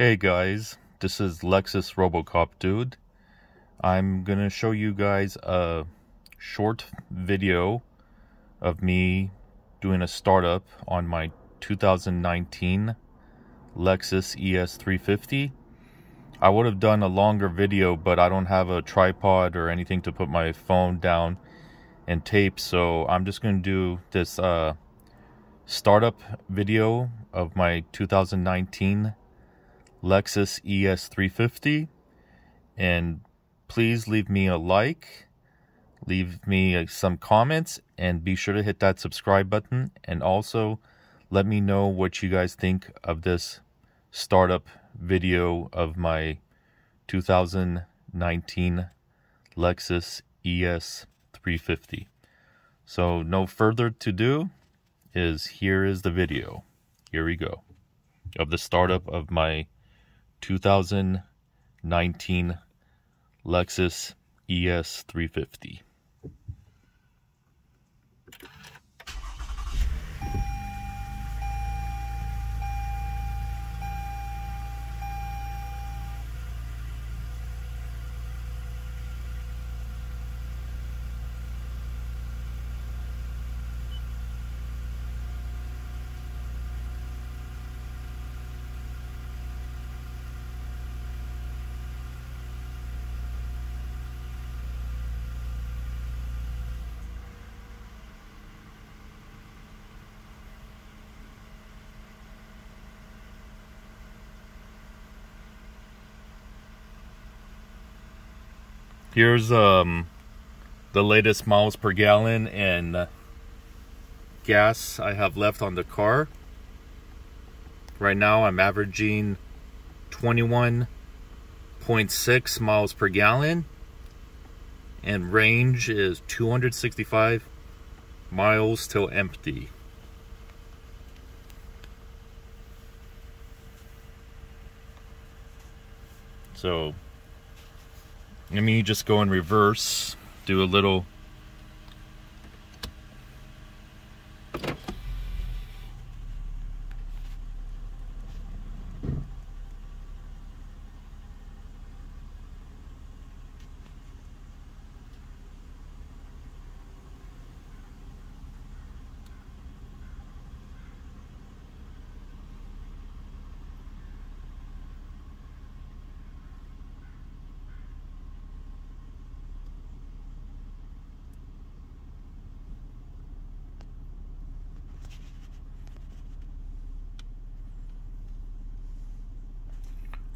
Hey guys, this is Lexus Robocop Dude. I'm gonna show you guys a short video of me doing a startup on my 2019 Lexus ES350. I would have done a longer video, but I don't have a tripod or anything to put my phone down and tape, so I'm just gonna do this uh, startup video of my 2019 Lexus ES350 and please leave me a like leave me uh, some comments and be sure to hit that subscribe button. And also let me know what you guys think of this startup video of my 2019 Lexus ES350 so no further to do is here is the video. Here we go. Of the startup of my 2019 Lexus ES350. Here's um the latest miles per gallon and gas I have left on the car. Right now I'm averaging 21.6 miles per gallon and range is 265 miles till empty. So let me just go in reverse, do a little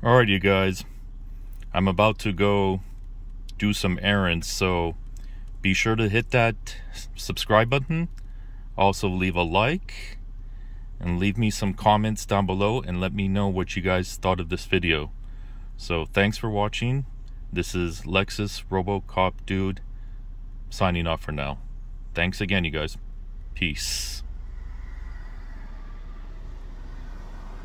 Alright, you guys. I'm about to go do some errands, so be sure to hit that subscribe button. Also, leave a like and leave me some comments down below and let me know what you guys thought of this video. So, thanks for watching. This is Lexus Robocop Dude signing off for now. Thanks again, you guys. Peace.